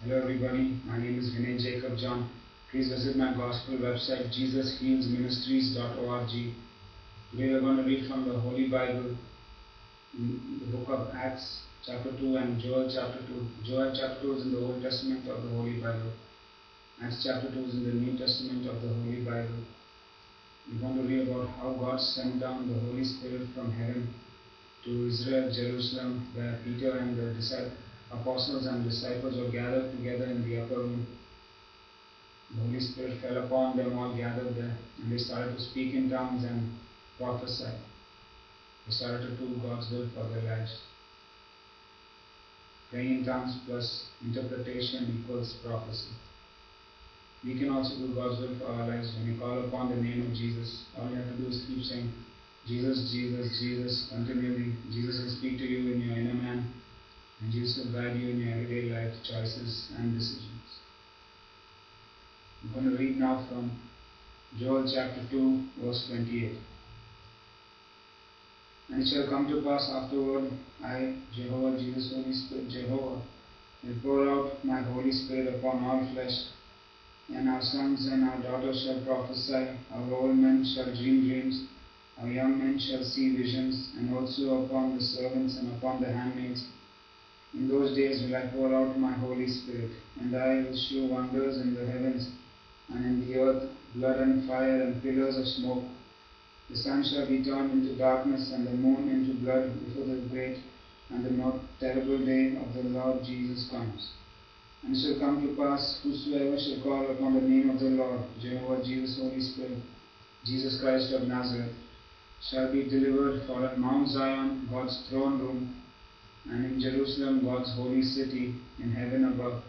Hello everybody, my name is Vinay Jacob John. Please visit my gospel website jesushealsministries.org. Today we're going to read from the Holy Bible, the book of Acts chapter 2 and Joel chapter 2. Joel chapter 2 is in the Old Testament of the Holy Bible. Acts chapter 2 is in the New Testament of the Holy Bible. We're going to read about how God sent down the Holy Spirit from heaven to Israel, Jerusalem, where Peter and the disciples apostles and disciples were gathered together in the upper room. The Holy Spirit fell upon them all gathered there, and they started to speak in tongues and prophesy. They started to do God's will for their lives. Praying in tongues plus interpretation equals prophecy. We can also do God's will for our lives when we call upon the name of Jesus. All you have to do is keep saying, Jesus, Jesus, Jesus, continually. Jesus will speak to you in your inner man and will guide you in everyday life choices and decisions. I'm going to read now from Joel chapter 2, verse 28. And it shall come to pass afterward, I, Jehovah, Jesus, Holy Spirit, Jehovah, will pour out my Holy Spirit upon all flesh, and our sons and our daughters shall prophesy, our old men shall dream dreams, our young men shall see visions, and also upon the servants and upon the handmaids in those days will I pour out my Holy Spirit, and I will show wonders in the heavens and in the earth, blood and fire and pillars of smoke. The sun shall be turned into darkness and the moon into blood before the great and the not terrible day of the Lord Jesus comes. And it shall come to pass, whosoever shall call upon the name of the Lord, Jehovah, Jesus, Holy Spirit, Jesus Christ of Nazareth, shall be delivered, for at Mount Zion, God's throne room, and in Jerusalem, God's holy city, in heaven above,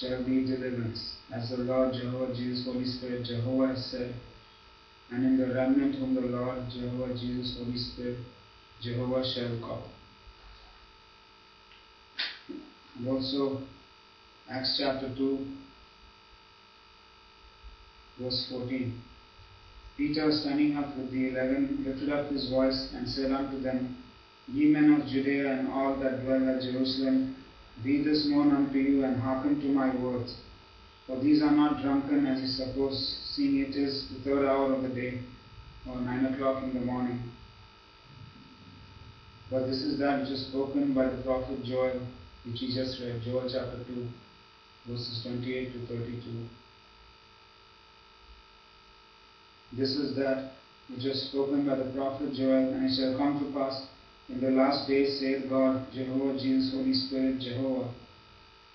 shall be deliverance, as the Lord Jehovah, Jesus, Holy Spirit, Jehovah has said, and in the remnant whom the Lord Jehovah, Jesus, Holy Spirit, Jehovah shall call. And also, Acts chapter 2, verse 14. Peter, standing up with the eleven, lifted up his voice and said unto them, Ye men of Judea and all that dwell at Jerusalem, be this known unto you, and hearken to my words. For these are not drunken, as ye suppose, seeing it is the third hour of the day, or nine o'clock in the morning. But this is that which is spoken by the prophet Joel, which he just read, Joel chapter 2, verses 28 to 32. This is that which is spoken by the prophet Joel, and it shall come to pass in the last days, saith God, Jehovah, Jesus, Holy Spirit, Jehovah,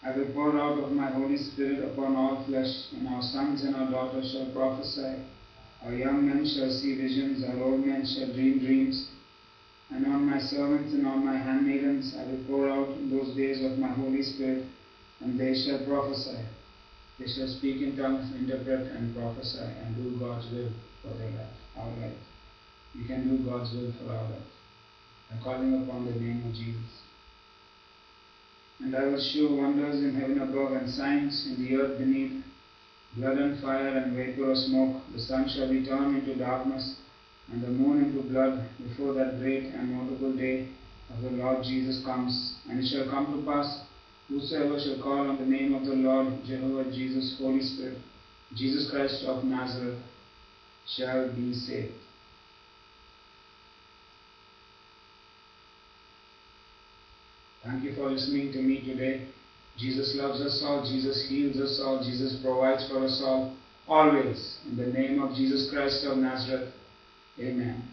I will pour out of my Holy Spirit upon all flesh, and our sons and our daughters shall prophesy. Our young men shall see visions, our old men shall dream dreams. And on my servants and on my handmaidens I will pour out in those days of my Holy Spirit, and they shall prophesy. They shall speak in tongues, interpret, and prophesy, and do God's will for their life, our life. We can do God's will for our life and calling upon the name of Jesus. And I will show wonders in heaven above and signs in the earth beneath, blood and fire and vapor of smoke. The sun shall be turned into darkness and the moon into blood before that great and notable day of the Lord Jesus comes. And it shall come to pass, whosoever shall call on the name of the Lord, Jehovah, Jesus, Holy Spirit, Jesus Christ of Nazareth, shall be saved. Thank you for listening to me today. Jesus loves us all. Jesus heals us all. Jesus provides for us all. Always. In the name of Jesus Christ of Nazareth. Amen.